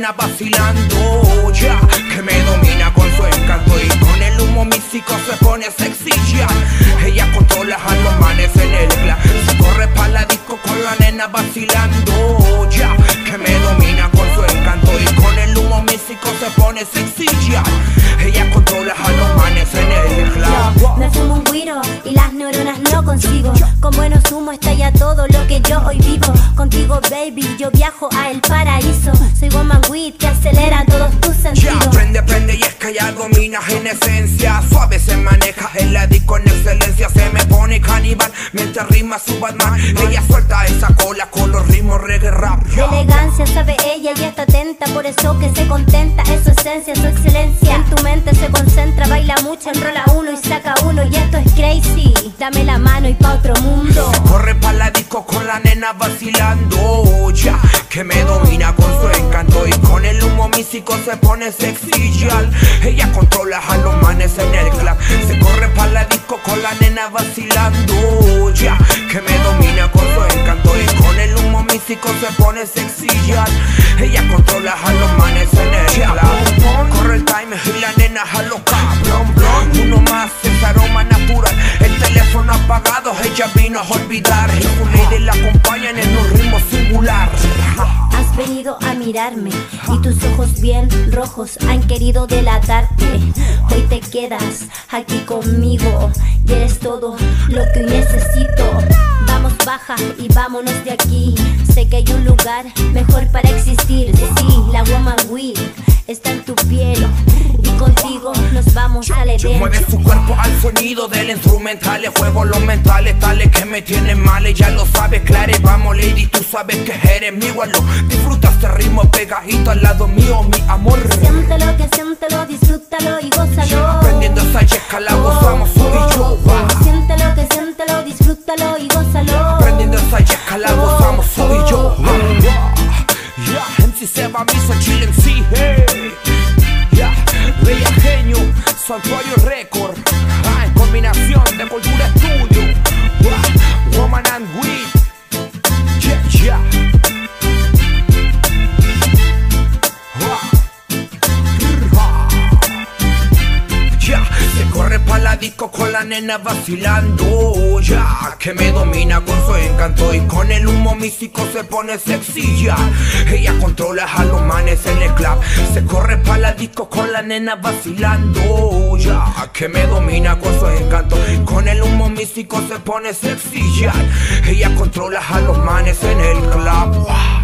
nena vacilando Ya, que me domina con su encanto Y con el humo místico se pone sexy ya. Ella controla a los manes en el club Se corre pa' la disco con la nena vacilando Ya, que me domina con su encanto Y con el humo místico se pone sexy ya consigo Con buenos humos estalla todo lo que yo hoy vivo. Contigo baby, yo viajo a el paraíso. Soy woman weed que acelera todos tus Ya, sentidos. prende, prende y es que ya dominas en esencia. Suave se maneja el disco en excelencia Se me pone caníbal. Mientras rima su Batman Ella suelta esa cola con los ritmos reggae rap. Ya. Elegancia sabe ella y está atenta Por eso que se contenta, es su esencia, su excelencia. En tu mente se concentra, baila mucho, enrola uno dame la mano y pa' otro mundo. Corre pa' la disco con la nena vacilando Ya, que me domina con su encanto Y con el humo místico se pone sexy ya. Ella controla a los manes en el club. Se corre pa' la disco con la nena vacilando Ya, que me domina con su encanto Y con el humo místico se pone sexy ya. Ella controla a los manes en el club. Corre el time y la nena a los cabrón ella vino a olvidar la acompañan en un ritmo singular Has venido a mirarme y tus ojos bien rojos han querido delatarte. Hoy te quedas aquí conmigo y eres todo lo que necesito. Vamos baja y vámonos de aquí. Sé que hay un lugar mejor para existir. Mueve su cuerpo al sonido del instrumental Juego los mentales tales que me tienen mal Ya lo sabes, claro, vamos lady Tú sabes que eres mi igualo Disfruta este ritmo pegadito al lado mío, mi amor Siéntelo, que siéntelo, disfrútalo y gózalo. Prendiendo esa yesca la gozamos tú y yo va. Siéntelo, que siéntelo, disfrútalo y gózalo. Prendiendo esa yesca la gozamos tú y yo va. Ya, MC Seba, Misa, Chile en sí, hey Santuario Record ah, En combinación de Cultura Studio Wa- Woman and Weed. Se corre pa' disco con la nena vacilando. Ya, que me domina con su encanto Y con el humo místico se pone sexy ya. Ella controla a los manes en el club la disco con la nena vacilando Ya, que me domina con su encanto. Y con el humo místico se pone sexy ya. Ella controla a los manes en el club